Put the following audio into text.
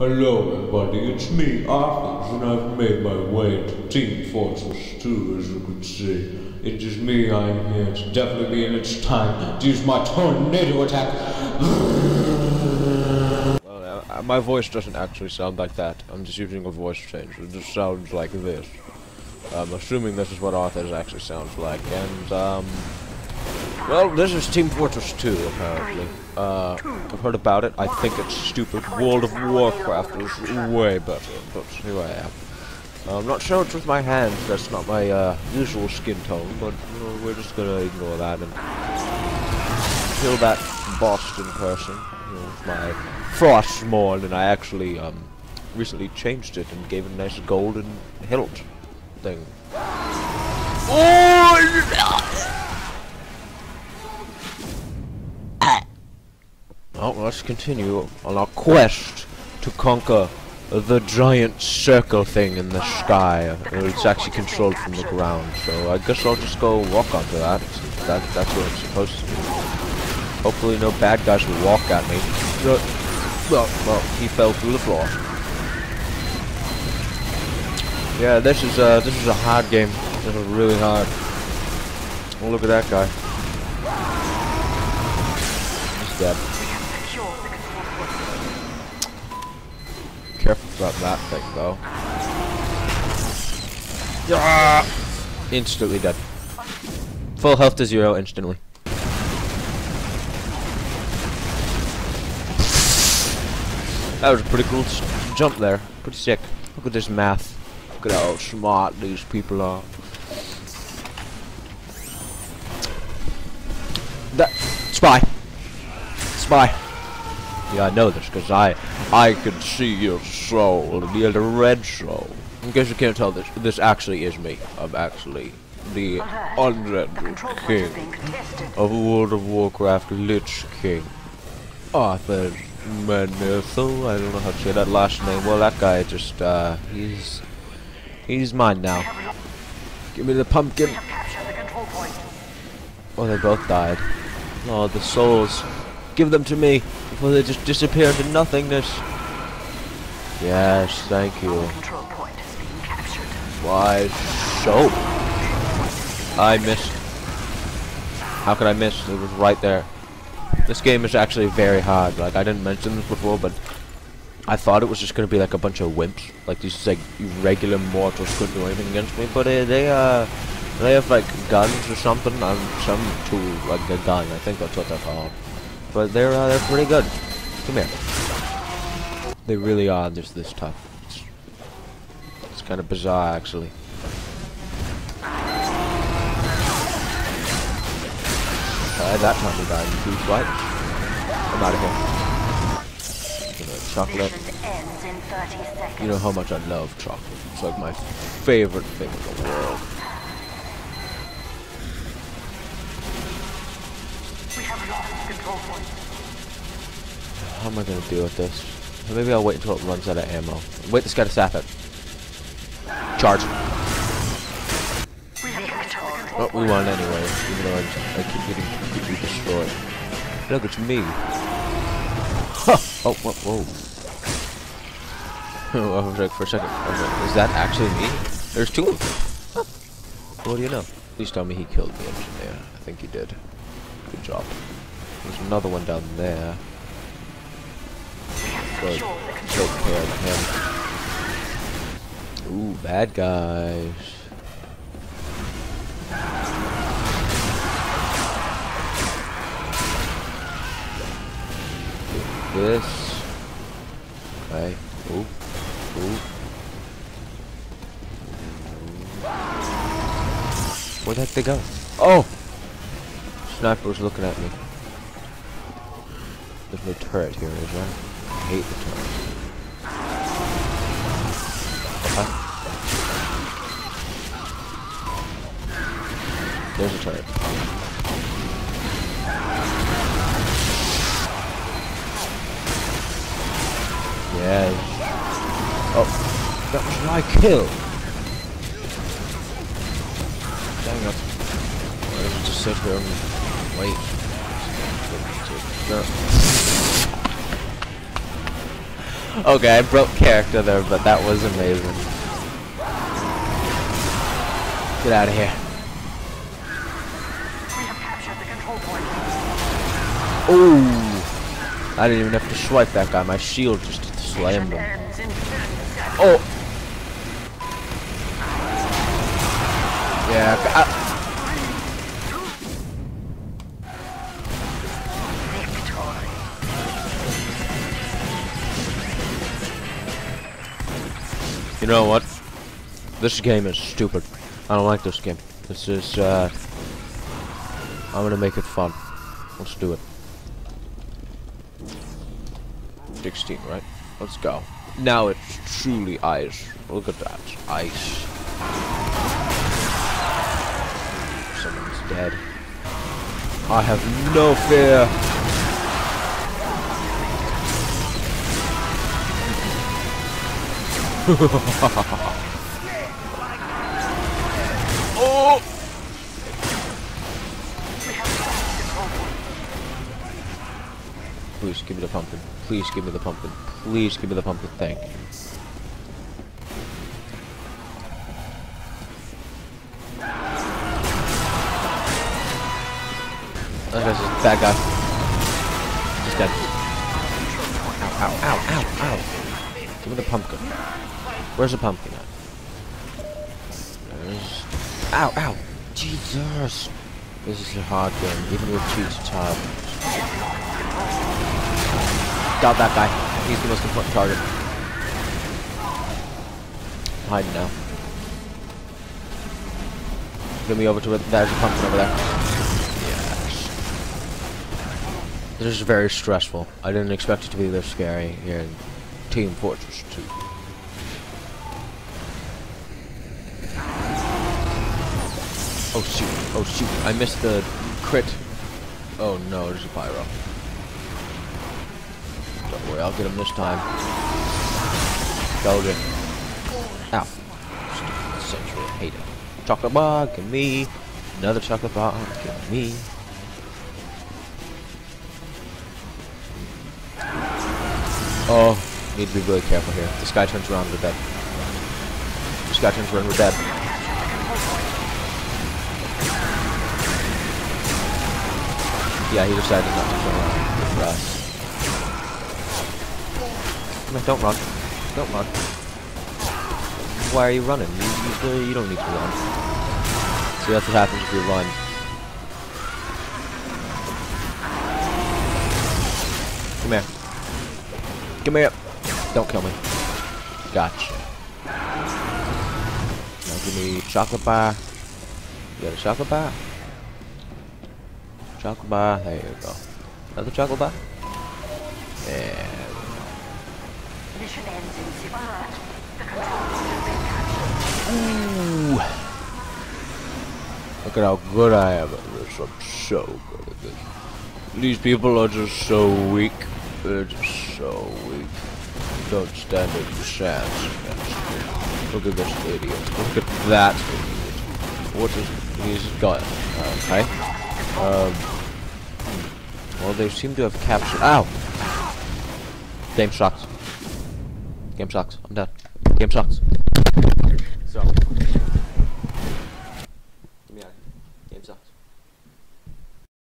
Hello everybody, it's me, Arthas, and I've made my way to Team Fortress 2, as you can see. It is me, I'm here. It's definitely me, and it's time to use my tornado attack. well, uh, my voice doesn't actually sound like that. I'm just using a voice change. It just sounds like this. I'm assuming this is what Arthas actually sounds like. And, um... Well, this is Team Fortress 2, apparently. Uh, I've heard about it. I think it's stupid. World of Warcraft is way better, but here I am. I'm not sure it's with my hands. That's not my uh, usual skin tone, but we're just gonna ignore that and kill that Boston person. You know, with my frost Frostmourne, and I actually um, recently changed it and gave it a nice golden hilt thing. Oh, let's continue on our quest to conquer the giant circle thing in the sky. It's actually controlled from the ground, so I guess I'll just go walk onto that. that that's what I'm supposed to do. Hopefully no bad guys will walk at me. Well, well, he fell through the floor. Yeah, this is uh, this is a hard game. This is really hard. Oh, look at that guy. He's dead. Careful about that thing, though. Yeah! Instantly dead. Full health to zero instantly. That was a pretty cool jump there. Pretty sick. Look at this math. Look at how smart these people are. That spy. Spy. Yeah, I know this because I I can see your soul, the the red soul. In case you can't tell, this this actually is me. I'm actually the undead king of World of Warcraft, Lich King. Arthas Menethil. I don't know how to say that last name. Well, that guy just uh, he's he's mine now. Give me the pumpkin. Oh, they both died. Oh, the souls. Give them to me before they just disappear into nothingness. Yes, thank you. Why so? I missed. How could I miss? It was right there. This game is actually very hard. Like, I didn't mention this before, but I thought it was just going to be like a bunch of wimps. Like, these, like, regular mortals couldn't do anything against me. But uh, they, uh, they have, like, guns or something. Um, some tool, like a gun. I think that's what they're called. But they're, uh, they're pretty good. Come here. They really are just this tough. It's, it's kind of bizarre, actually. Uh, that time we died in two swipes. I'm out of here. You know, chocolate. You know how much I love chocolate. It's like my favorite thing in the world. How am I gonna deal with this? Maybe I'll wait until it runs out of ammo. Wait this guy to sap it. Charge. Oh, we won anyway, even though I, keep getting completely destroyed. Look, it's me. Huh. Oh, whoa, whoa. Oh, I was like, for a second, I was like, is that actually me? There's two of them. Huh. What do you know? Please tell me he killed the engineer. I think he did. Good job. There's another one down there. Him. Ooh, bad guys. this. Okay. Ooh. Ooh. Where'd that thing go? Oh! Sniper was looking at me. There's no turret here, is there? I hate the turret. Okay. There's a turret. Yes. Oh, that was my kill. Dang it. Let's just sit here and wait. Okay, I broke character there, but that was amazing. Get out of here. We have captured the control point. Ooh. I didn't even have to swipe that guy. My shield just slammed him. Ends in 10 seconds. Oh. Yeah. g- know what? This game is stupid. I don't like this game. This is, uh... I'm gonna make it fun. Let's do it. 16, right? Let's go. Now it's truly ice. Look at that. Ice. Someone's dead. I have no fear. Oh! Please give me the pumpkin. Please give me the pumpkin. Please give me the pumpkin. Thank you. That guy's just a bad guy. He's dead. Ow, ow, ow, ow, ow. Give me the pumpkin. Where's the pumpkin at? There's... Ow, ow. Jesus. This is a hard game. Even with cheats, it's hard. Got that guy. He's the most important target. I'm hiding now. Get me over to it. There's a pumpkin over there. Yes. This is very stressful. I didn't expect it to be this scary here in Team Fortress 2. Oh shoot. Oh shoot. I missed the crit. Oh no, there's a pyro. Don't worry, I'll get him this time. Go Ow. Stupid sentry hater. Chocolate bar, give me. Another chocolate bar, give me. Oh, need to be really careful here. This guy turns around, we're dead. This guy turns around, we're dead. Yeah, he decided not to turn around for us. Come on, don't run. Don't run. Why are you running? You, you, really- you don't need to run. See, that's what happens if you run. Come here. Come here. Don't kill me. Gotcha. Now give me chocolate bar. You got a chocolate bar? Chocolate bar. There you go. Another chocolate bar? Mission ends in. Ooh. Look at how good I am at this. I'm so good at this. These people are just so weak. They're just so weak. Don't stand a chance. Look at this idiot. Look at that idiot. What is he's got? Okay. Um. Well, they seem to have captured. Ow! Game sucks. Game sucks. I'm done. Game sucks.